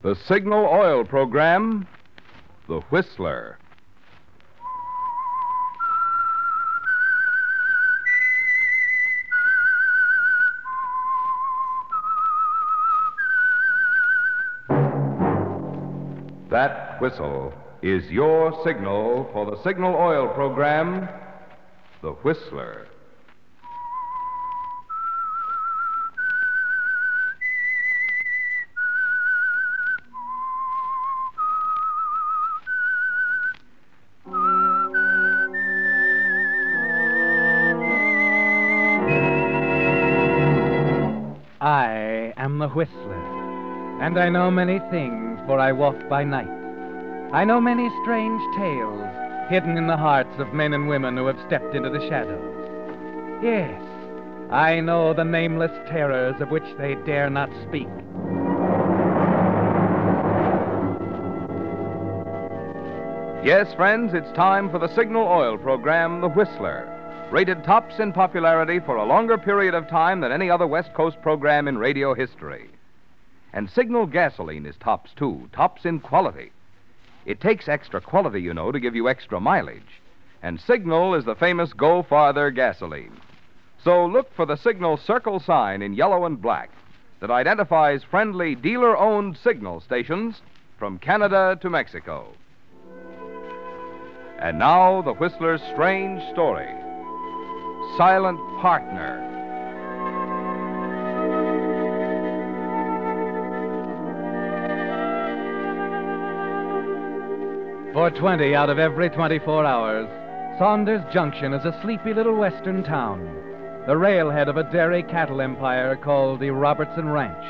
The Signal Oil Program, The Whistler. That whistle is your signal for the Signal Oil Program, The Whistler. Whistler, and I know many things, for I walk by night. I know many strange tales hidden in the hearts of men and women who have stepped into the shadows. Yes, I know the nameless terrors of which they dare not speak. Yes, friends, it's time for the Signal Oil Program, The Whistler. Rated tops in popularity for a longer period of time than any other West Coast program in radio history. And Signal gasoline is tops, too, tops in quality. It takes extra quality, you know, to give you extra mileage. And Signal is the famous Go Farther gasoline. So look for the Signal circle sign in yellow and black that identifies friendly dealer owned signal stations from Canada to Mexico. And now, the Whistler's strange story Silent Partner. For 20 out of every 24 hours, Saunders Junction is a sleepy little western town, the railhead of a dairy cattle empire called the Robertson Ranch.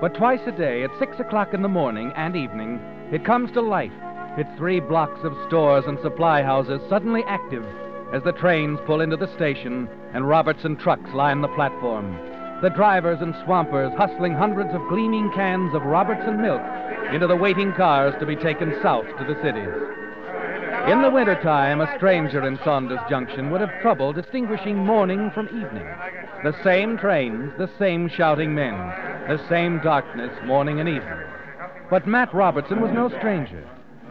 But twice a day, at 6 o'clock in the morning and evening, it comes to life, its three blocks of stores and supply houses suddenly active as the trains pull into the station and Robertson trucks line the platform. The drivers and swampers hustling hundreds of gleaming cans of Robertson milk into the waiting cars to be taken south to the cities. In the wintertime, a stranger in Saunders Junction would have trouble distinguishing morning from evening. The same trains, the same shouting men, the same darkness morning and evening. But Matt Robertson was no stranger.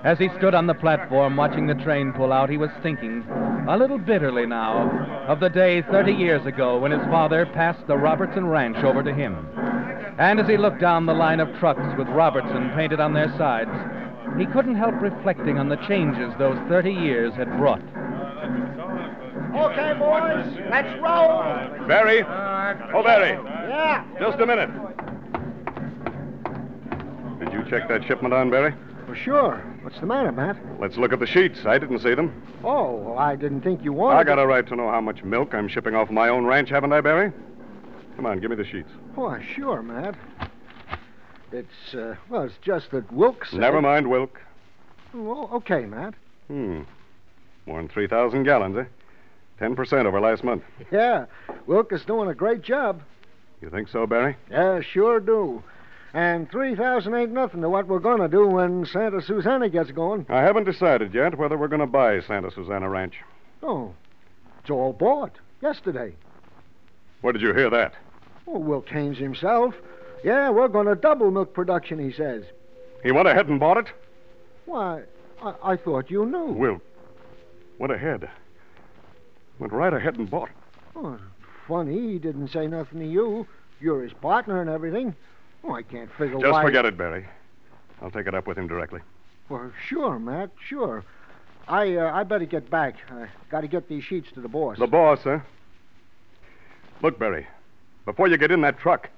As he stood on the platform watching the train pull out, he was thinking, a little bitterly now, of the day 30 years ago when his father passed the Robertson Ranch over to him. And as he looked down the line of trucks with Robertson painted on their sides, he couldn't help reflecting on the changes those 30 years had brought. Okay, boys, let's roll. Barry? Uh, oh, Barry. Yeah. Just a minute. Did you check that shipment on, Barry? Well, sure. What's the matter, Matt? Let's look at the sheets. I didn't see them. Oh, well, I didn't think you wanted. I got a right to know how much milk I'm shipping off my own ranch, haven't I, Barry? Come on, give me the sheets. Why, sure, Matt. It's, uh, well, it's just that Wilkes. said- Never mind, Wilk. Well, okay, Matt. Hmm. More than 3,000 gallons, eh? 10% over last month. Yeah, Wilkes is doing a great job. You think so, Barry? Yeah, sure do. And 3,000 ain't nothing to what we're going to do when Santa Susana gets going. I haven't decided yet whether we're going to buy Santa Susana Ranch. Oh, it's all bought yesterday. Where did you hear that? Oh, Wilkes Haynes himself. Yeah, we're going to double milk production, he says. He went ahead and bought it? Why, I, I thought you knew. Will went ahead. Went right ahead and bought it. Oh, funny, he didn't say nothing to you. You're his partner and everything. Oh, I can't figure Just why. forget it, Barry. I'll take it up with him directly. Well, sure, Matt, sure. I uh, I better get back. I got to get these sheets to the boss. The boss, huh? Look, Barry, before you get in that truck,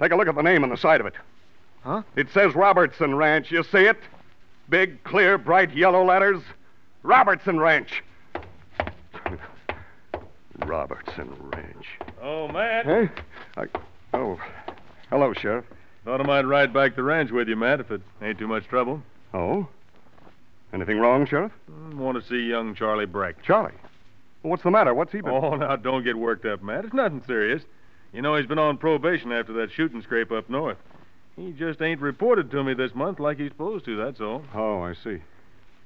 take a look at the name on the side of it. Huh? It says Robertson Ranch. You see it? Big, clear, bright yellow letters. Robertson Ranch. Robertson Ranch. Oh, Matt. Huh? I, oh, hello, Sheriff. Thought I might ride back to the ranch with you, Matt, if it ain't too much trouble. Oh? Anything wrong, Sheriff? Hmm, Want to see young Charlie Breck. Charlie. Well, what's the matter? What's he been? Oh, now don't get worked up, Matt. It's nothing serious. You know he's been on probation after that shooting scrape up north. He just ain't reported to me this month like he's supposed to, that's all. Oh, I see.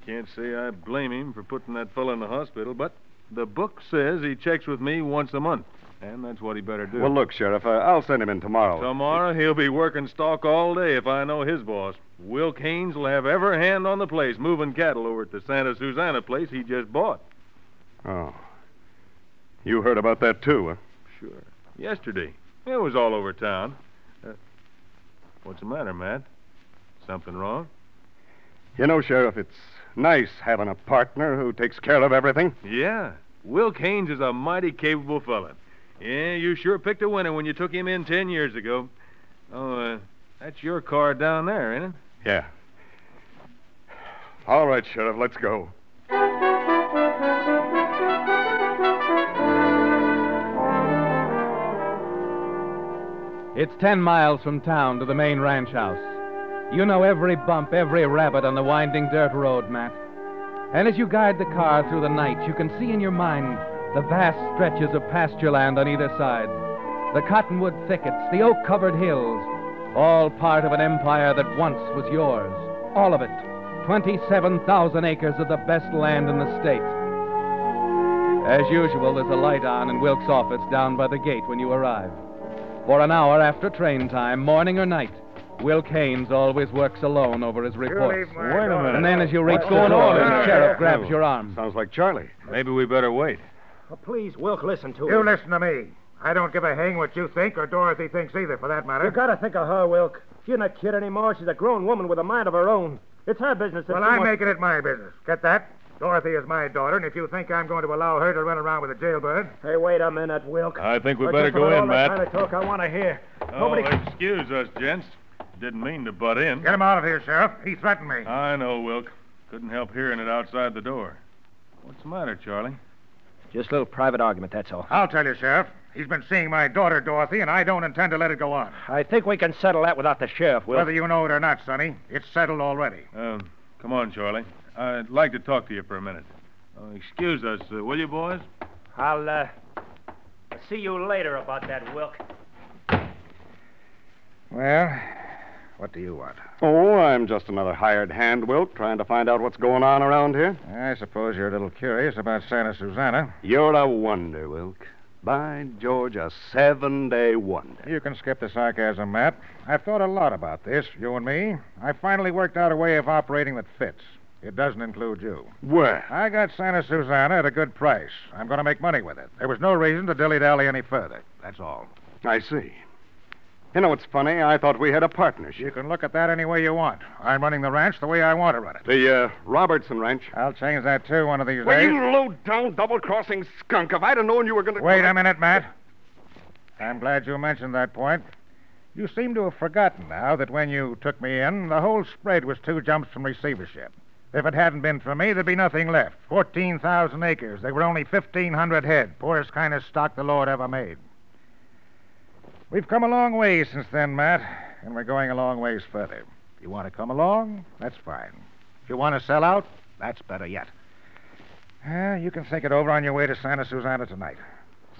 Can't say I blame him for putting that fellow in the hospital, but the book says he checks with me once a month. And that's what he better do. Well, look, Sheriff, uh, I'll send him in tomorrow. Tomorrow he'll be working stock all day if I know his boss. Wilk Haynes will have every hand on the place, moving cattle over at the Santa Susana place he just bought. Oh. You heard about that, too, huh? Sure. Yesterday. It was all over town. Uh, what's the matter, Matt? Something wrong? You know, Sheriff, it's nice having a partner who takes care of everything. Yeah. Wilk Haynes is a mighty capable fella. Yeah, you sure picked a winner when you took him in ten years ago. Oh, uh, that's your car down there, ain't it? Yeah. All right, Sheriff, let's go. It's ten miles from town to the main ranch house. You know every bump, every rabbit on the winding dirt road, Matt. And as you guide the car through the night, you can see in your mind the vast stretches of pasture land on either side, the cottonwood thickets, the oak covered hills, all part of an empire that once was yours. All of it. 27,000 acres of the best land in the state. As usual, there's a light on in Wilk's office down by the gate when you arrive. For an hour after train time, morning or night, Wilk Haynes always works alone over his reports. Wait a minute. And then as you reach What's the going door, on the sheriff grabs your arm. Sounds like Charlie. Maybe we better wait. Oh, please, Wilk, listen to You him. listen to me. I don't give a hang what you think or Dorothy thinks either, for that matter. You gotta think of her, Wilk. She's not a kid anymore. She's a grown woman with a mind of her own. It's her business. if Well, she I'm wants- making it my business. Get that? Dorothy is my daughter, and if you think I'm going to allow her to run around with a jailbird, Hey, wait a minute, Wilk. I think we Well, better just go about all in, that Matt. kind of talk I want to hear. Oh, Nobody. excuse us, gents. Didn't mean to butt in. get him out of here, Sheriff. He threatened me. I know, Wilk. Couldn't help hearing it outside the door. What's the matter, Charlie? Just a little private argument, that's all. I'll tell you, Sheriff. He's been seeing my daughter, Dorothy, and I don't intend to let it go on. I think we can settle that without the sheriff, Wilk. Whether you know it or not, Sonny, it's settled already. Um, come on, Charlie. I'd like to talk to you for a minute. Uh, excuse us, uh, will you, boys? I'll, uh, see you later about that, Wilk. Well, what do you want? Oh, I'm just another hired hand, Wilk, trying to find out what's going on around here. I suppose you're a little curious about Santa Susana. You're a wonder, Wilk. By George, a seven day wonder. You can skip the sarcasm, Matt. I've thought a lot about this, you and me. I finally worked out a way of operating that fits. It doesn't include you. Well, I got Santa Susana at a good price. I'm going to make money with it. There was no reason to dilly dally any further. That's all. I see. You know what's funny? I thought we had a partnership. You can look at that any way you want. I'm running the ranch the way I want to run it. The uh, Robertson Ranch. I'll change that too one of these Well, days. you low down, double crossing skunk. If I'd have known you were going to. Wait a minute, Matt. I'm glad you mentioned that point. You seem to have forgotten now that when you took me in, the whole spread was two jumps from receivership. If it hadn't been for me, there'd be nothing left. 14,000 acres. There were only 1,500 head. Poorest kind of stock the Lord ever made. We've come a long way since then, Matt, and we're going a long ways further. If you want to come along, that's fine. If you want to sell out, that's better yet. Uh, you can think it over on your way to Santa Susana tonight.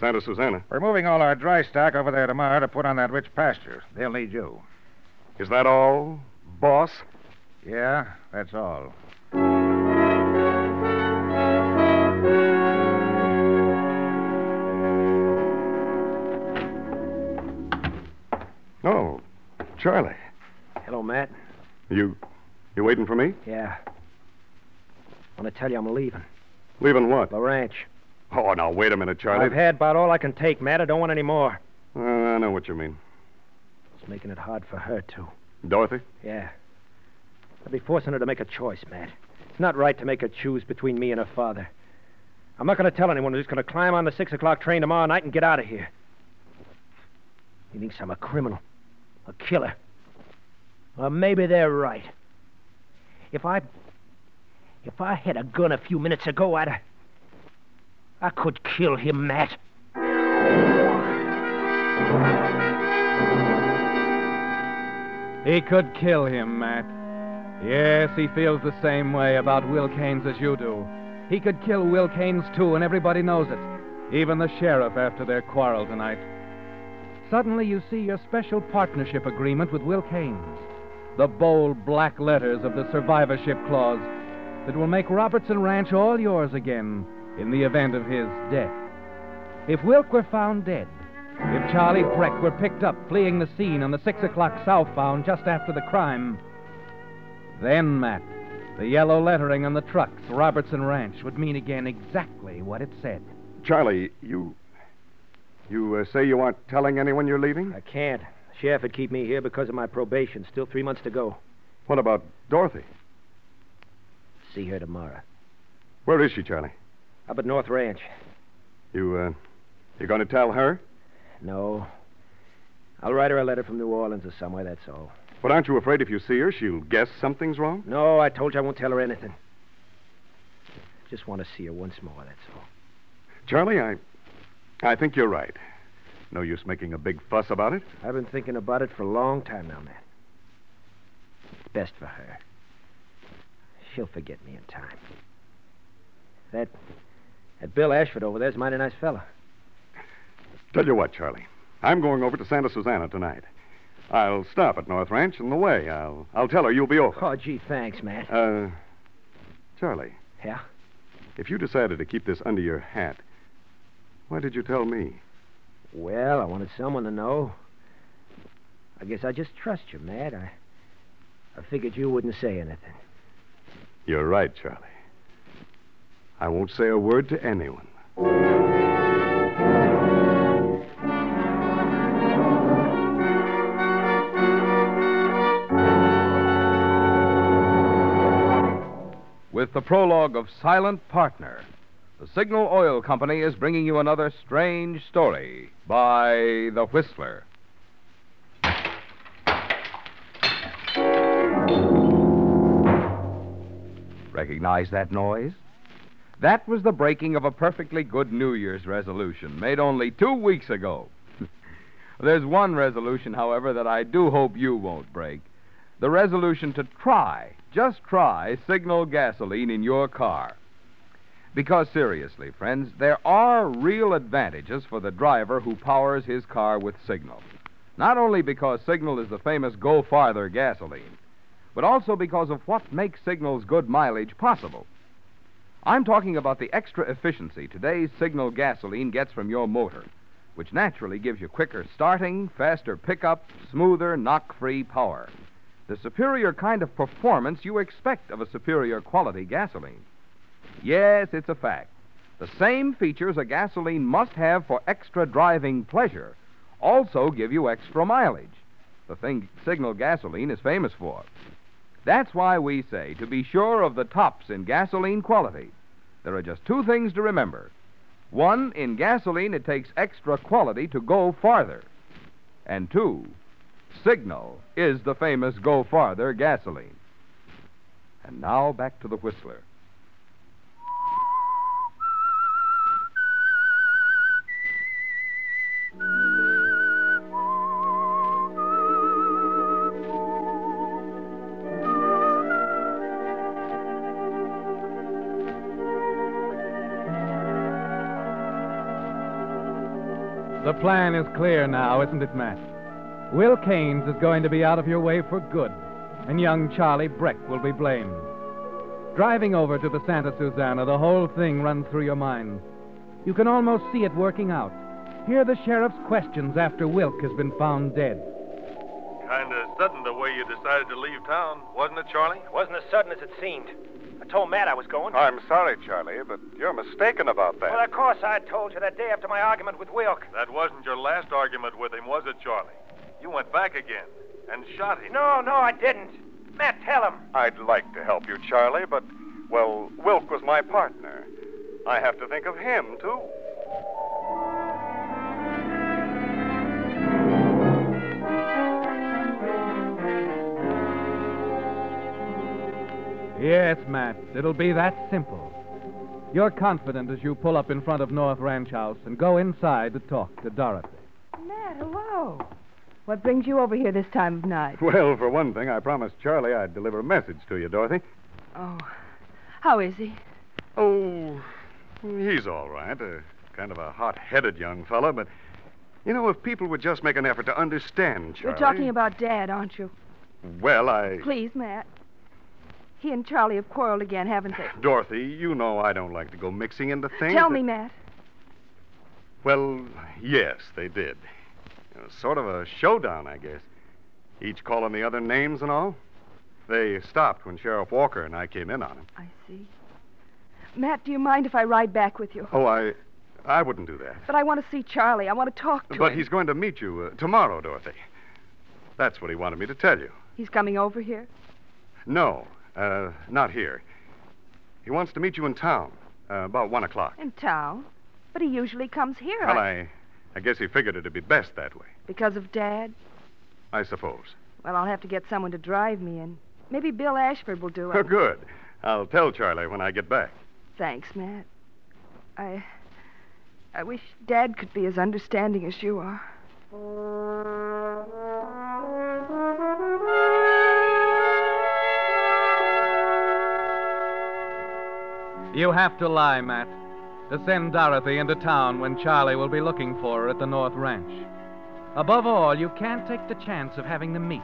Santa Susana. We're moving all our dry stock over there tomorrow to put on that rich pasture. They'll need you. Is that all, boss? Yeah, that's all. Charlie. Hello, Matt. You. You waiting for me? Yeah. I want to tell you I'm leaving. Leaving what? The ranch. Oh, now, wait a minute, Charlie. I've had about all I can take, Matt. I don't want any more. Uh, I know what you mean. It's making it hard for her, too. Dorothy? Yeah. I'll be forcing her to make a choice, Matt. It's not right to make her choose between me and her father. I'm not going to tell anyone. I'm just going to climb on the six o'clock train tomorrow night and get out of here. He thinks I'm a criminal, a killer. Well, maybe they're right. If I, if I had a gun a few minutes ago, I'd, I could kill him, Matt. He could kill him, Matt. Yes, he feels the same way about Wilk Haynes as you do. He could kill Wilk Haynes, too, and everybody knows it. Even the sheriff after their quarrel tonight. Suddenly, you see your special partnership agreement with Wilk Haynes. The bold black letters of the survivorship clause that will make Robertson Ranch all yours again in the event of his death. If Wilk were found dead, if Charlie Breck were picked up fleeing the scene on the 6 o'clock southbound just after the crime, then, Matt, the yellow lettering on the trucks, Robertson Ranch, would mean again exactly what it said. Charlie, you. You uh, say you aren't telling anyone you're leaving? I can't. The sheriff would keep me here because of my probation. Still three months to go. What about Dorothy? See her tomorrow. Where is she, Charlie? Up at North Ranch. You, uh, you going to tell her? No. I'll write her a letter from New Orleans or somewhere, that's all. But aren't you afraid if you see her, she'll guess something's wrong? No, I told you I won't tell her anything. Just want to see her once more, that's all. Charlie, I. I think you're right. No use making a big fuss about it. I've been thinking about it for a long time now, Matt. It's best for her. She'll forget me in time. That. That Bill Ashford over there's a mighty nice fella. Tell you what, Charlie. I'm going over to Santa Susana tonight. I'll stop at North Ranch on the way. I'll I'll tell her you'll be over. Oh, gee, thanks, Matt. Uh, Charlie, Yeah? if you decided to keep this under your hat, why did you tell me? Well, I wanted someone to know. I guess I just trust you, Matt. I, I figured you wouldn't say anything. You're right, Charlie. I won't say a word to anyone. With the prologue of Silent Partner, the Signal Oil Company is bringing you another strange story by The Whistler. Recognize that noise? That was the breaking of a perfectly good New Year's resolution made only two weeks ago. There's one resolution, however, that I do hope you won't break the resolution to try, just try, signal gasoline in your car. Because, seriously, friends, there are real advantages for the driver who powers his car with Signal. Not only because Signal is the famous Go Farther gasoline, but also because of what makes Signal's good mileage possible. I'm talking about the extra efficiency today's Signal gasoline gets from your motor, which naturally gives you quicker starting, faster pickup, smoother, knock free power. The superior kind of performance you expect of a superior quality gasoline. Yes, it's a fact. The same features a gasoline must have for extra driving pleasure also give you extra mileage. The thing Signal gasoline is famous for. That's why we say to be sure of the tops in gasoline quality, there are just two things to remember. One, in gasoline, it takes extra quality to go farther. And two, Signal is the famous Go Farther gasoline. And now back to the Whistler. Plan is clear now, isn't it, Matt? Wilk Haynes is going to be out of your way for good, and young Charlie Breck will be blamed. Driving over to the Santa Susana, the whole thing runs through your mind. You can almost see it working out. Hear the sheriff's questions after Wilk has been found dead. Kind of sudden the way you decided to leave town, wasn't it, Charlie? It wasn't as sudden as it seemed. I told Matt I was going. I'm sorry, Charlie, but you're mistaken about that. Well, of course I told you that day after my argument with Wilk. That wasn't your last argument with him, was it, Charlie? You went back again and shot him. No, no, I didn't. Matt, tell him. I'd like to help you, Charlie, but, well, Wilk was my partner. I have to think of him, too. Yes, Matt, it'll be that simple. You're confident as you pull up in front of North Ranch House and go inside to talk to Dorothy. Matt, hello. What brings you over here this time of night? Well, for one thing, I promised Charlie I'd deliver a message to you, Dorothy. Oh, how is he? Oh, he's all right. A kind of a hot-headed young fellow, but you know, if people would just make an effort to understand Charlie. You're talking about Dad, aren't you? Well, I. Please, Matt. He and Charlie have quarreled again, haven't they? Dorothy, you know I don't like to go mixing into things. Tell that- me, Matt. Well, yes, they did. It was sort of a showdown, I guess. Each calling the other names and all. They stopped when Sheriff Walker and I came in on him. I see. Matt, do you mind if I ride back with you? Oh, I. I wouldn't do that. But I want to see Charlie. I want to talk to But him. But he's going to meet you uh, tomorrow, Dorothy. That's what he wanted me to tell you. He's coming over here? No, uh, not here. He wants to meet you in town, uh, about one o'clock. In town. But he usually comes here. Well, I- I, I guess he figured it'd be best that way. Because of Dad? I suppose. Well, I'll have to get someone to drive me in. Maybe Bill Ashford will do it. Oh, good. I'll tell Charlie when I get back. Thanks, Matt. I. I wish Dad could be as understanding as you are. You have to lie, Matt, to send Dorothy into town when Charlie will be looking for her at the North Ranch. Above all, you can't take the chance of having them meet.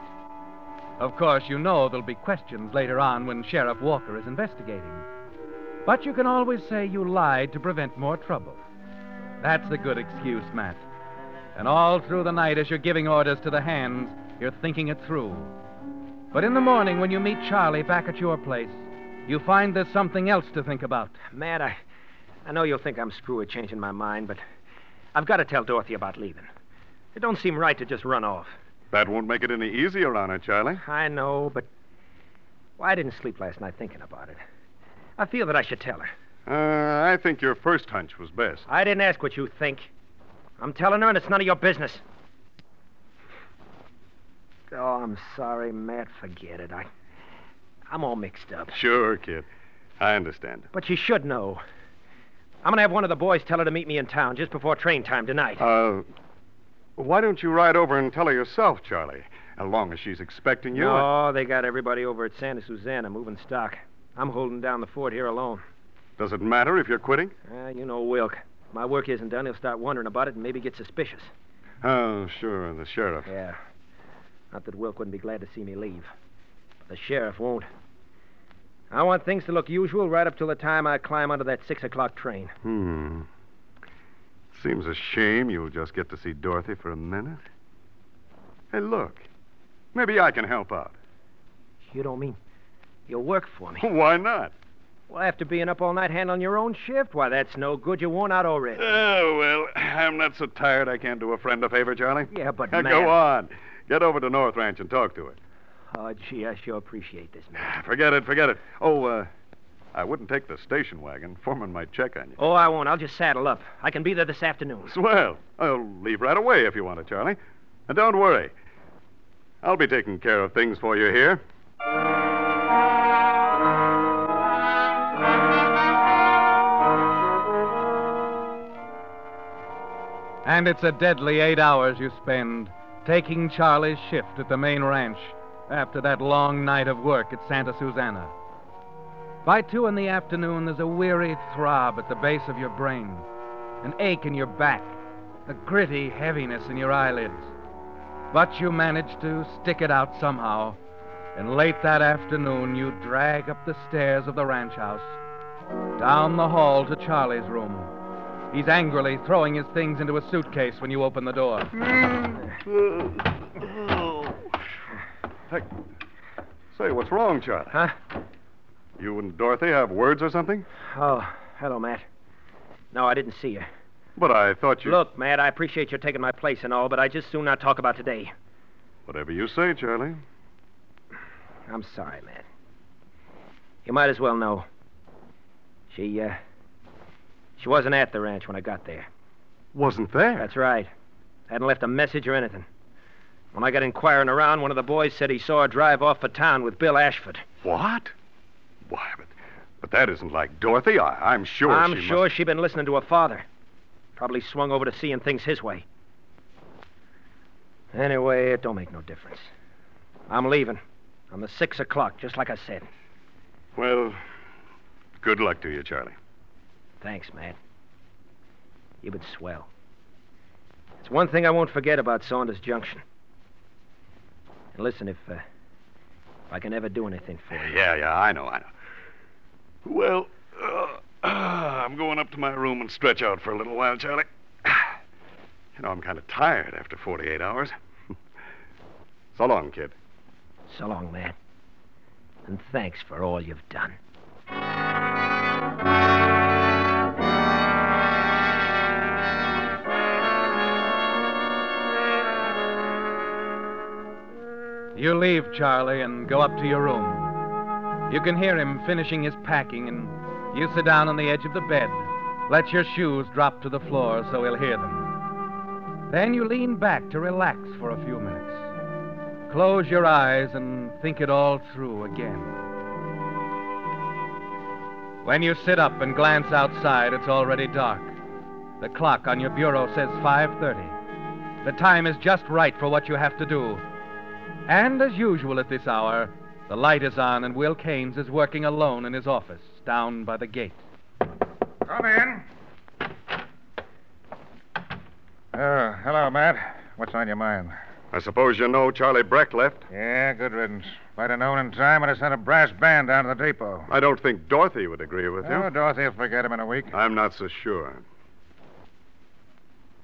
Of course, you know there'll be questions later on when Sheriff Walker is investigating. But you can always say you lied to prevent more trouble. That's a good excuse, Matt. And all through the night, as you're giving orders to the hands, you're thinking it through. But in the morning, when you meet Charlie back at your place, you find there's something else to think about. Matt, I, I know you'll think I'm screwy changing my mind, but I've got to tell Dorothy about leaving. It don't seem right to just run off. That won't make it any easier on her, Charlie. I know, but well, I didn't sleep last night thinking about it. I feel that I should tell her. Uh, I think your first hunch was best. I didn't ask what you think. I'm telling her, and it's none of your business. Oh, I'm sorry, Matt. Forget it. I, I'm all mixed up. Sure, kid. I understand. But you should know. I'm gonna have one of the boys tell her to meet me in town just before train time tonight. Uh, why don't you ride over and tell her yourself, Charlie? As long as she's expecting you. No, they got everybody over at Santa Susana moving stock. I'm holding down the fort here alone. Does it matter if you're quitting? Uh, you know Wilk. If my work isn't done, he'll start wondering about it and maybe get suspicious. Oh, sure, the sheriff. Yeah. Not that Wilk wouldn't be glad to see me leave. The sheriff won't. I want things to look usual right up till the time I climb onto that six o'clock train. Hmm. Seems a shame you'll just get to see Dorothy for a minute. Hey, look. Maybe I can help out. You don't mean you'll work for me? Why not? Well, after being up all night handling your own shift, why, that's no good. You're worn out already. Oh, well, I'm not so tired I can't do a friend a favor, Charlie. Yeah, but Now, man. Go on. Get over to North Ranch and talk to her. Oh, gee, I sure appreciate this, man. Forget it, forget it. Oh, uh, I wouldn't take the station wagon. Foreman might check on you. Oh, I won't. I'll just saddle up. I can be there this afternoon. Swell. I'll leave right away if you want it, Charlie. And don't worry. I'll be taking care of things for you here. And it's a deadly eight hours you spend taking Charlie's shift at the main ranch after that long night of work at Santa Susana. By two in the afternoon, there's a weary throb at the base of your brain, an ache in your back, a gritty heaviness in your eyelids. But you manage to stick it out somehow, and late that afternoon, you drag up the stairs of the ranch house, down the hall to Charlie's room. He's angrily throwing his things into a suitcase when you open the door. Mm. Hey, say, what's wrong, Charlie? Huh? You and Dorothy have words or something? Oh, hello, Matt. No, I didn't see you. But I thought you. Look, Matt, I appreciate your taking my place and all, but I just soon not talk about today. Whatever you say, Charlie. I'm sorry, Matt. You might as well know. She, uh, she wasn't at the ranch when I got there. Wasn't there? That's right. Hadn't left a message or anything. When I got inquiring around, one of the boys said he saw her drive off for town with Bill Ashford. What? Why, but, but that isn't like Dorothy. I, I'm sure I'm she sure must- she'd been listening to her father. Probably swung over to seeing things his way. Anyway, it don't make no difference. I'm leaving. On the six o'clock, just like I said. Well, good luck to you, Charlie. Thanks, Matt. You've been swell. It's one thing I won't forget about Saunders Junction. Listen, if, uh, if I can ever do anything for you. Yeah, yeah, I know, I know. Well, uh, I'm going up to my room and stretch out for a little while, Charlie. You know, I'm kind of tired after 48 hours. so long, kid. So long, Matt. And thanks for all you've done. You leave Charlie and go up to your room. You can hear him finishing his packing, and you sit down on the edge of the bed. Let your shoes drop to the floor so he'll hear them. Then you lean back to relax for a few minutes. Close your eyes and think it all through again. When you sit up and glance outside, it's already dark. The clock on your bureau says 5:30. The time is just right for what you have to do. And as usual at this hour, the light is on and Wilk Haynes is working alone in his office down by the gate. Come in. Oh, hello, Matt. What's on your mind? I suppose you know Charlie Breck left? Yeah, good riddance. If I'd have known in time, I'd have sent a brass band down to the depot. I don't think Dorothy would agree with Oh, you. Dorothy will forget him in a week. I'm not so sure.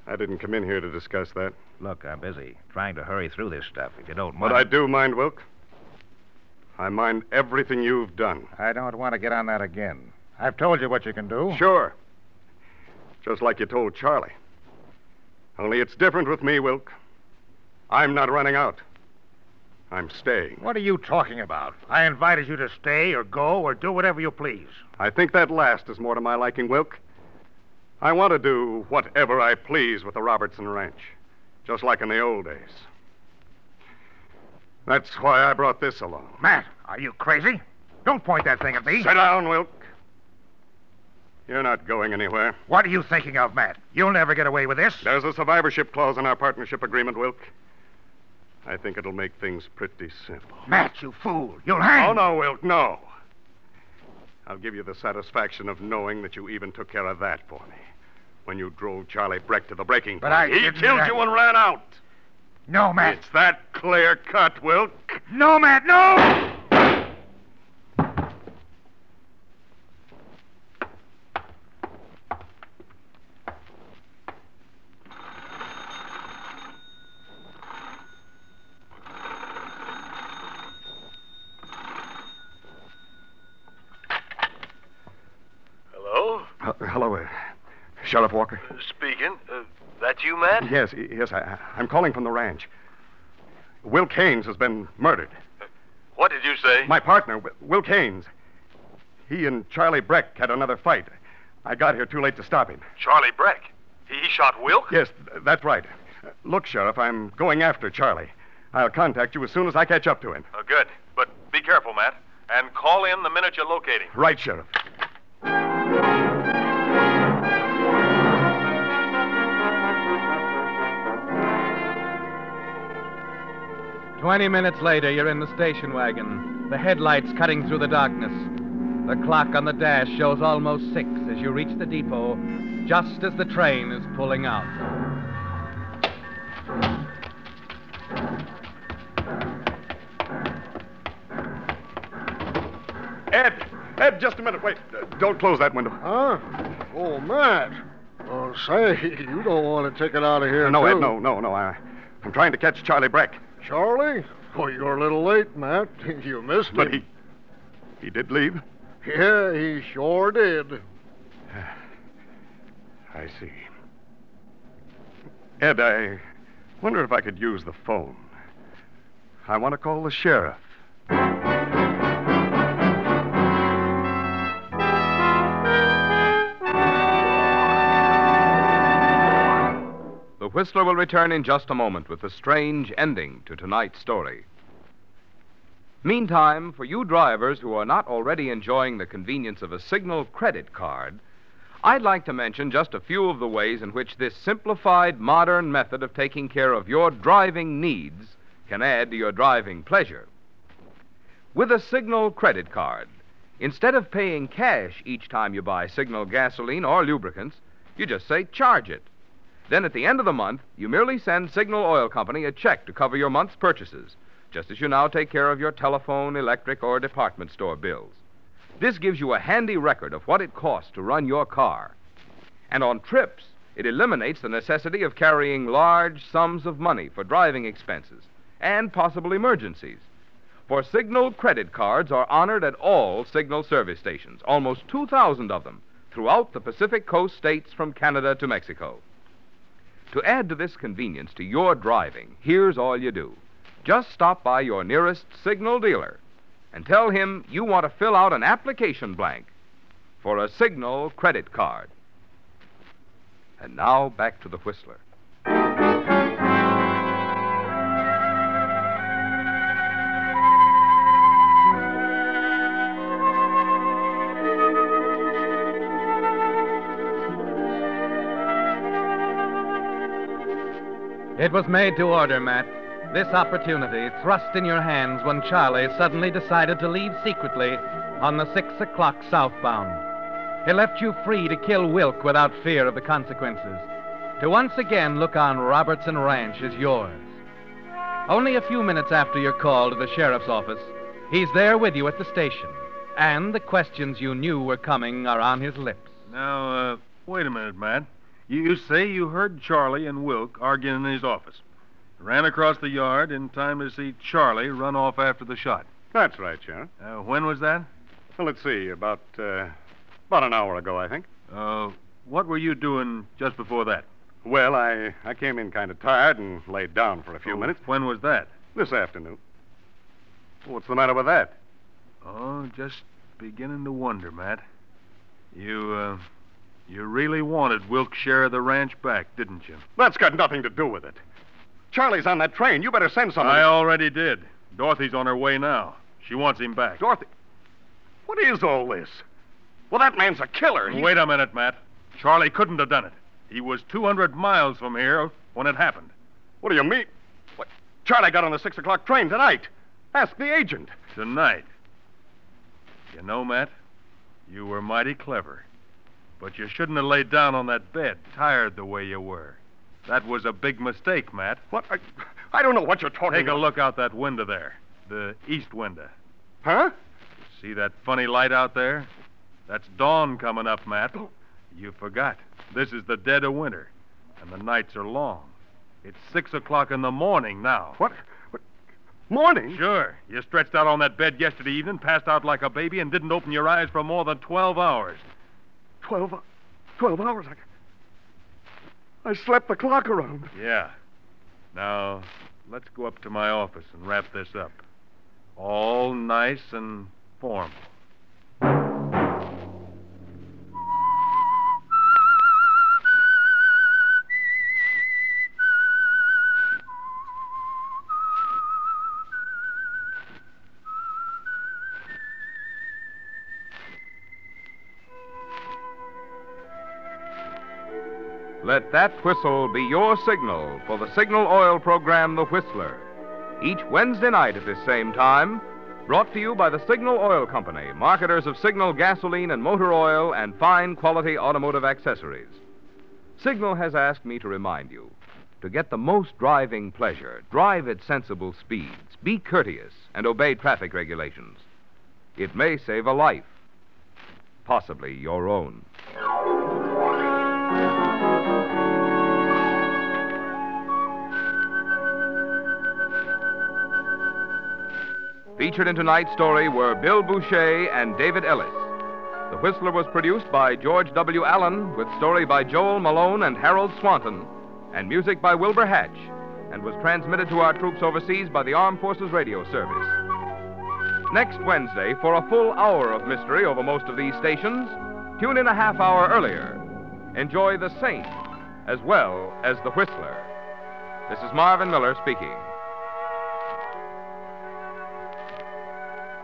I didn't come in here to discuss that. Look, I'm busy trying to hurry through this stuff, if you don't mind. But. I do mind, Wilk. I mind everything you've done. I don't want to get on that again. I've told you what you can do. Sure. Just like you told Charlie. Only it's different with me, Wilk. I'm not running out. I'm staying. What are you talking about? I invited you to stay or go or do whatever you please. I think that last is more to my liking, Wilk. I want to do whatever I please with the Robertson Ranch, just like in the old days. That's why I brought this along. Matt, are you crazy? Don't point that thing at me. Sit down, Wilk. You're not going anywhere. What are you thinking of, Matt? You'll never get away with this. There's a survivorship clause in our partnership agreement, Wilk. I think it'll make things pretty simple. Matt, you fool. You'll hang. Oh, no, Wilk, no. I'll give you the satisfaction of knowing that you even took care of that for me when you drove Charlie Breck to the breaking But point. I he killed I- you and ran out. No, Matt. It's that clear cut, Wilk. No, Matt, no! Hello? Uh, hello, uh, Sheriff Walker. Speaking. Uh, that you, Matt? Yes, yes, I, I'm calling from the ranch. Wilk Haynes has been murdered. What did you say? My partner, Wilk Haynes. He and Charlie Breck had another fight. I got here too late to stop him. Charlie Breck. He, he shot Wilk? Yes, that's right. Uh, Look, Sheriff, I'm going after Charlie. I'll contact you as soon as I catch up to him. Uh, good. But be careful, Matt. And call in the minute you locate him. Right, Sheriff. Twenty minutes later, you're in the station wagon, the headlights cutting through the darkness. The clock on the dash shows almost six as you reach the depot, just as the train is pulling out. Ed! Ed, just a minute. Wait. Uh, don't close that window. Huh? Oh, Matt. Well, say, you don't want to take it out of here, no, too. Ed, no, no, no. I, I'm trying to catch Charlie Breck. Charlie? Oh, you're a little late, Matt. You missed But him. he. He did leave? Yeah, he sure did. I see. Ed, I wonder if I could use the phone. I want to call the sheriff. Whistler will return in just a moment with the strange ending to tonight's story. Meantime, for you drivers who are not already enjoying the convenience of a Signal credit card, I'd like to mention just a few of the ways in which this simplified, modern method of taking care of your driving needs can add to your driving pleasure. With a Signal credit card, instead of paying cash each time you buy Signal gasoline or lubricants, you just say charge it. Then at the end of the month, you merely send Signal Oil Company a check to cover your month's purchases, just as you now take care of your telephone, electric, or department store bills. This gives you a handy record of what it costs to run your car. And on trips, It eliminates the necessity of carrying large sums of money for driving expenses and possible emergencies. For Signal credit cards are honored at all Signal service stations, almost 2,000 of them, throughout the Pacific Coast states from Canada to Mexico. To add to this convenience to your driving, here's all you do. Just stop by your nearest Signal dealer and tell him you want to fill out an application blank for a Signal credit card. And now back to the Whistler. It was made to order, Matt. This opportunity thrust in your hands when Charlie suddenly decided to leave secretly on the six o'clock southbound. He left you free to kill Wilk without fear of the consequences. To once again look on Robertson Ranch as yours. Only a few minutes after your call to the sheriff's office, he's there with you at the station. And the questions you knew were coming are on his lips. Now, uh, wait a minute, Matt. You, you say you heard Charlie and Wilk arguing in his office. Ran across the yard in time to see Charlie run off after the shot. That's right, Sheriff. Uh, when was that? Well, let's see. About, uh, about an hour ago, I think. Uh, what were you doing just before that? Well, I, I came in kind of tired and laid down for a few Oh, minutes. When was that? This afternoon. What's the matter with that? Oh, just beginning to wonder, Matt. You, uh, you really wanted Wilk's share of the ranch back, didn't you? That's got nothing to do with it. Charlie's on that train. You better send somebody. I already did. Dorothy's on her way now. She wants him back. Dorothy. What is all this? Well, that man's a killer. He- Wait a minute, Matt. Charlie couldn't have done it. He was 200 miles from here when it happened. What do you mean? What? Charlie got on the six o'clock train tonight. Ask the agent. Tonight. You know, Matt, you were mighty clever. But you shouldn't have laid down on that bed, tired the way you were. That was a big mistake, Matt. What? I, I don't know what you're talking Take a about. look out that window there. The east window. Huh? See that funny light out there? That's dawn coming up, Matt. Oh. You forgot. This is the dead of winter, and the nights are long. It's six o'clock in the morning now. What? what? Morning? Sure. You stretched out on that bed yesterday evening, passed out like a baby, and didn't open your eyes for more than 12 hours. Twelve, twelve hours. I, I slept the clock around. Yeah. Now, let's go up to my office and wrap this up. All nice and formal. That whistle be your signal for the Signal Oil program, The Whistler. Each Wednesday night at this same time, brought to you by the Signal Oil Company, marketers of Signal gasoline and motor oil and fine quality automotive accessories. Signal has asked me to remind you to get the most driving pleasure, drive at sensible speeds, be courteous, and obey traffic regulations. It may save a life, possibly your own. Featured in tonight's story were Bill Bouchey and David Ellis. The Whistler was produced by George W. Allen, with story by Joel Malone and Harold Swanton, and music by Wilbur Hatch, and was transmitted to our troops overseas by the Armed Forces Radio Service. Next Wednesday, for a full hour of mystery over most of these stations, tune in a half hour earlier. Enjoy The Saint as well as The Whistler. This is Marvin Miller speaking.